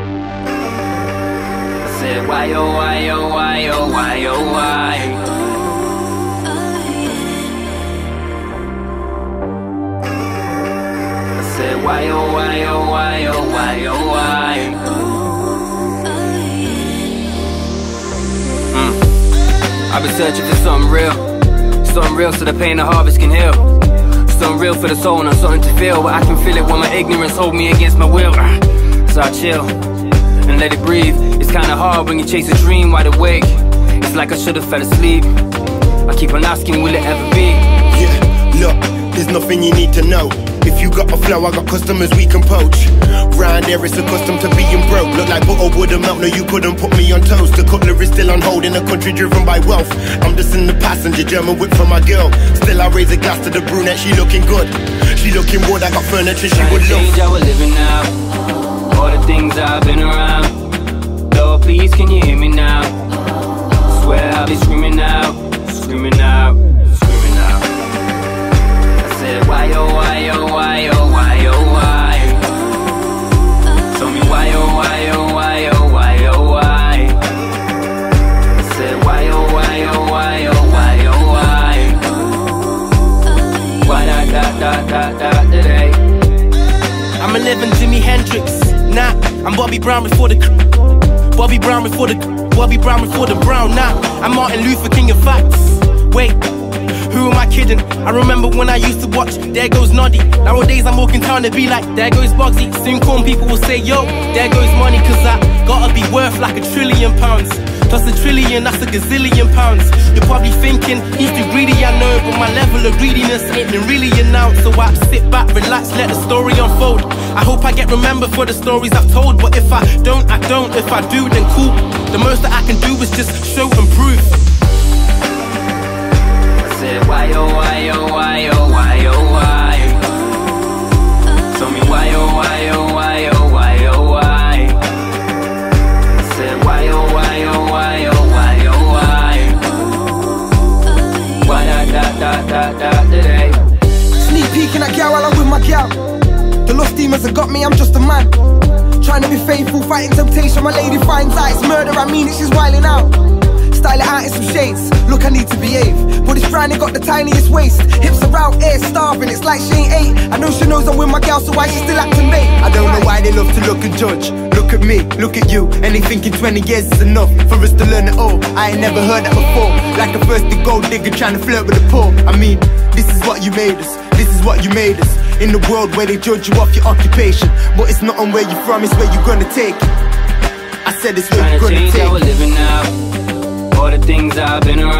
I said, why, oh, why, oh, why, oh, why, oh, why? I said, why, oh, why, oh, why, oh, why, oh, why? Mm. I've been searching for something real, something real so the pain the harvest can heal. Something real for the soul, not something to feel, but I can feel it when my ignorance hold me against my will. So I chill and let it breathe. It's kinda hard when you chase a dream wide awake. It's like I should've fell asleep. I keep on asking, will it ever be? Yeah, look, there's nothing you need to know. If you got a flow, I got customers we can poach. Round there, it's accustomed to being broke. Look like butter wouldn't melt, no, you couldn't put me on toast. The cutlery still on hold in a country driven by wealth. I'm just in the passenger, German whip for my girl. Still, I raise a glass to the brunette, she looking good. She looking good, I got furniture, she would love. change how we're living now. Living Jimi Hendrix. Nah, I'm Bobby Brown before the. Bobby Brown before the. Bobby Brown before the Brown. Nah, I'm Martin Luther King of facts. Wait. Who am I kidding? I remember when I used to watch There Goes Noddy. Nowadays I'm walking town to be like There Goes Bugzy. Soon corn people will say, Yo, there goes money, cause I gotta be worth like a trillion pounds. Plus a trillion, that's a gazillion pounds. You're probably thinking, he's too greedy, I know, but my level of greediness ain't been really announced. So I sit back, relax, let the story unfold. I hope I get remembered for the stories I've told, but if I don't, I don't. If I do, then cool. The most that I can do is just show and prove. I said, why, oh, why, oh, why, oh, The lost demons have got me, I'm just a man. Trying to be faithful, fighting temptation. My lady finds out it's murder, I mean it, she's wilding out. Style it out in some shades. Look, I need to behave. But this brand ain't got the tiniest waist. Hips are out, air starving, it's like she ain't ate. I know she knows I'm with my gal, so why she still acting bait? I don't know why they love to look and judge. Look at me, look at you, and they thinking 20 years is enough for us to learn it all. I ain't never heard that before. Like a thirsty gold digger trying to flirt with the poor. I mean, this is what you made us, this is what you made us. In the world where they judge you off your occupation, but it's not on where you're from, it's where you're gonna take it. I said it's where Trying you're to gonna change how we're take it. living now. All the things I've been around.